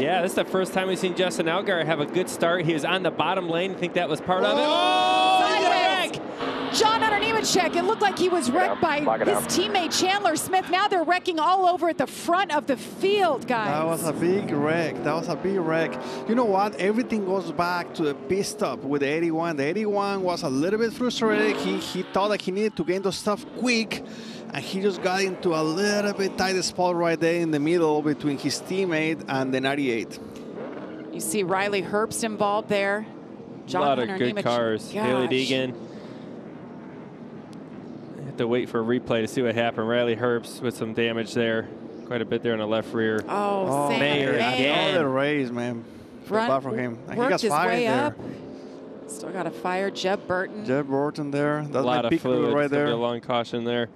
Yeah, this is the first time we've seen Justin Allgaier have a good start. He was on the bottom lane. I think that was part of it. Oh! Sideways. John Hunter Nemechek, it looked like he was wrecked by his up. teammate Chandler Smith. Now they're wrecking all over at the front of the field, guys. That was a big wreck. That was a big wreck. You know what? Everything goes back to the pit stop with the 81. The 81 was a little bit frustrated. He, he thought that he needed to gain the stuff quick, and he just got into a little bit tight spot right there in the middle between his teammate and the 98. You see Riley Herbst involved there. A John lot of good Nemechek. cars. Hailie Deegan. Have to wait for a replay to see what happened. Riley Herbst with some damage there. Quite a bit there in the left rear. Oh, Sam Mayer Mayer. again. Another race, man. Feel Run- bad for him. He worked got his fired way there. up. Still got a fire. Jeb Burton. Jeb Burton there. a lot of fluid. right There'll be there. a long caution there.